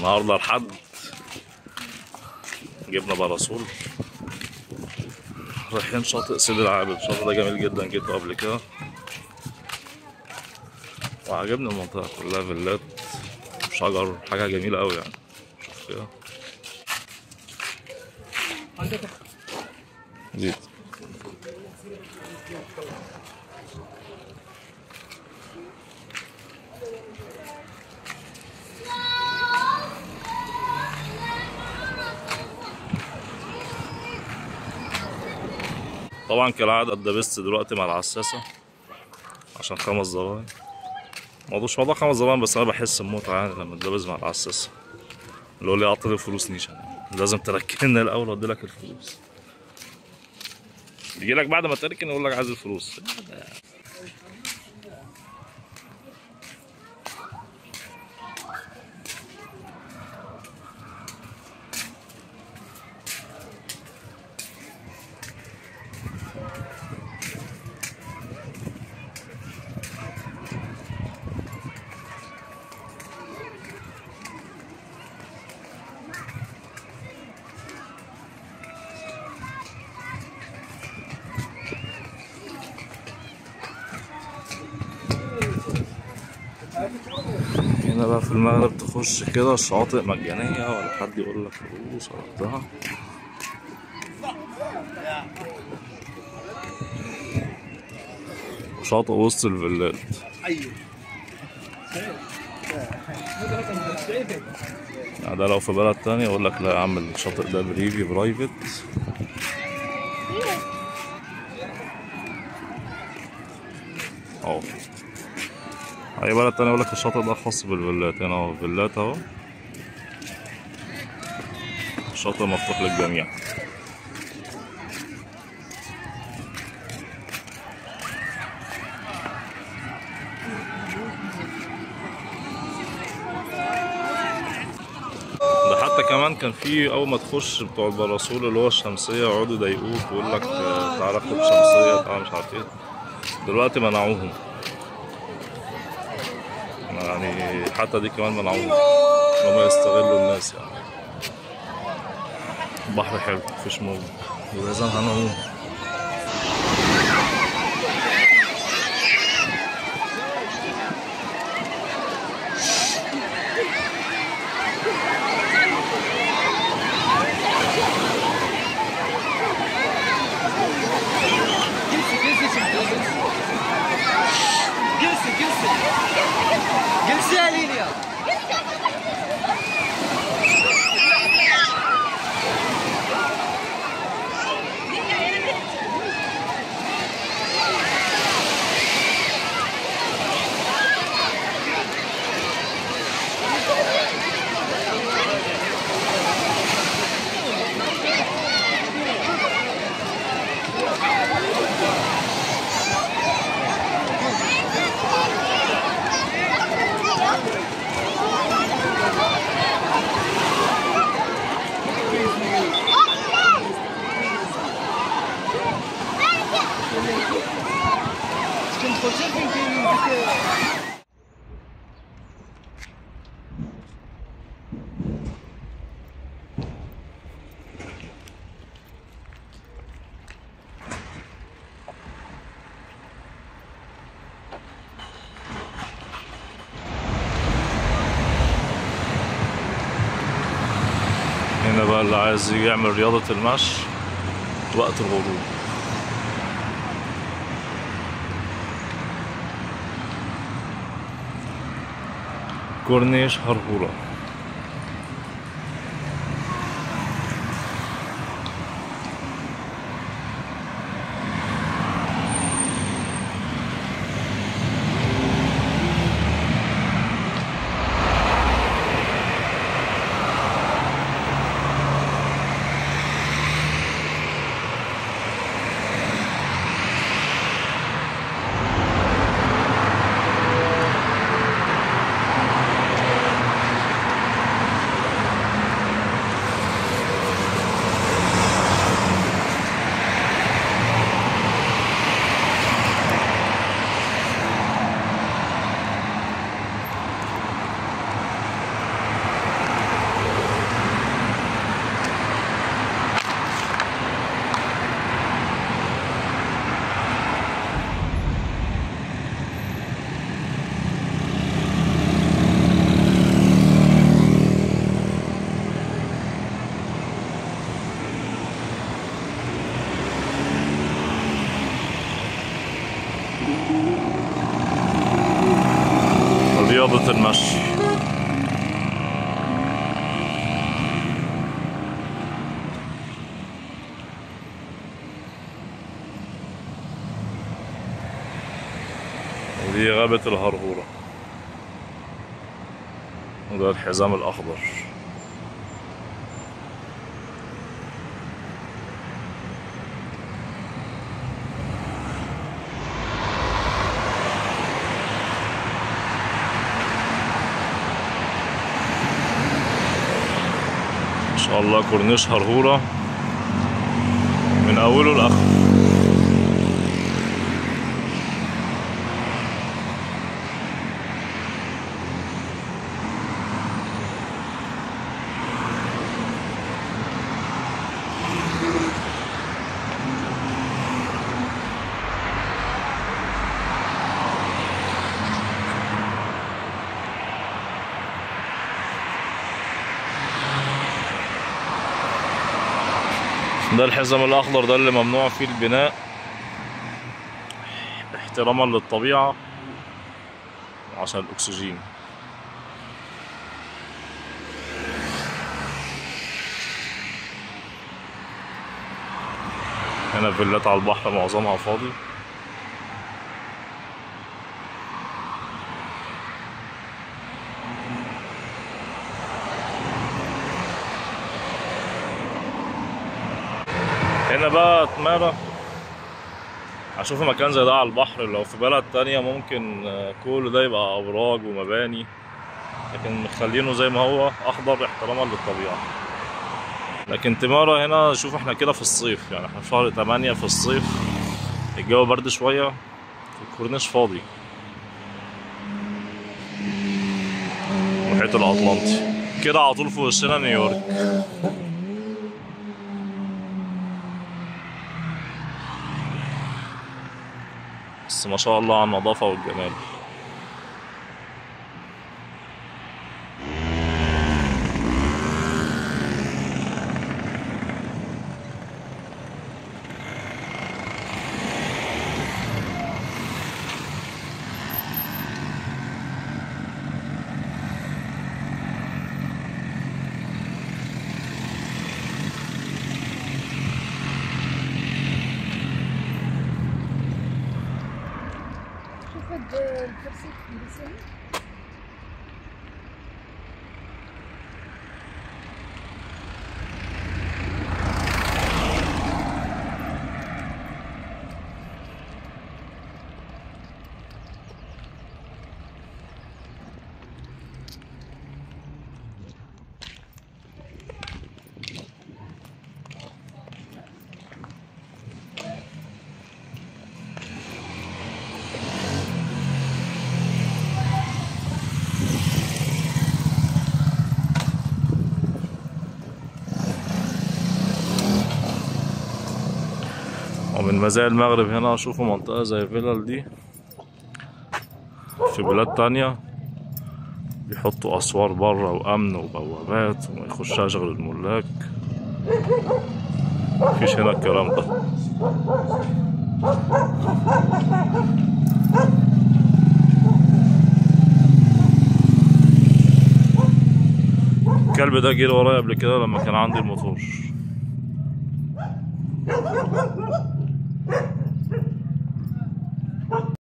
النهارده الحد. جبنا باراسول رايحين شاطئ سيدي العابد. الشاطئ ده جميل جدا جيته قبل كده. وعجبني المنطقة كلها فيلات وشجر حاجة جميلة أوي يعني. شوف كده؟ زيت طبعا كالعادة اتدبست دلوقتي مع العساسة عشان خمس زراير موضوعش موضوع خمس زراير بس أنا بحس بمتعة يعني لما اتدبس مع العساسة. اللي هو لي اعطيني الفلوس نيشان لازم تركني الأول وأدي لك الفلوس. يجي لك بعد ما تركن يقول لك عايز الفلوس. هنا بقى في المغرب تخش كده الشواطئ مجانية ولا حد يقول لك فلوس ولا بتاع. شاطئ وسط الفيلات يعني ده لو في بلد تانية يقول لك لا يا عم الشاطئ ده بريفي private اهو أي بلد تاني يقول لك الشاطئ ده خاص بالفيلات؟ هنا أهو فيلات أهو. الشاطئ مفتوح للجميع. ده حتى كمان كان في أول ما تخش بتوع البراسول اللي هو الشمسية يقعدوا يضايقوك ويقول لك تعالى خد شمسية تعالى مش عارف إيه. دلوقتي منعوهم. يعني حتى دي كمان منعوهم إن هم يستغلوا الناس يعني. البحر حلو مفيش موج. ولازم هنعوم. هنا بقى اللي عايز يعمل رياضة المشي وقت الغروب. كورنيش خطوط المشي دي غابة الهرهورة. وده الحزام الأخضر. شاء الله كورنيش هرهورة من أوله لآخره. ده الحزام الأخضر ده اللي ممنوع فيه البناء. احتراما للطبيعة وعشان الأكسجين. هنا فيلات على البحر معظمها فاضي. هنا بقى اتمارى أشوف مكان زي ده على البحر. لو في بلد تانية ممكن آه، كل ده يبقى أبراج ومباني. لكن مخلينه زي ما هو اخضر احتراما للطبيعة. لكن تمارا هنا شوف إحنا كده في الصيف. يعني إحنا في شهر تمانية في الصيف. الجو برد شوية. الكورنيش فاضي. المحيط الأطلنطي. كده على طول في وشنا نيويورك. بس ما شاء الله على النظافة والجمال. music using ومن مزايا المغرب هنا شوفوا منطقة زي فيلل دي. في بلاد تانية بيحطوا أسوار بره وأمن وبوابات وما يخشهاش غير الملاك. مفيش هنا الكلام ده. الكلب ده جه ورايا قبل كده لما كان عندي الموتور.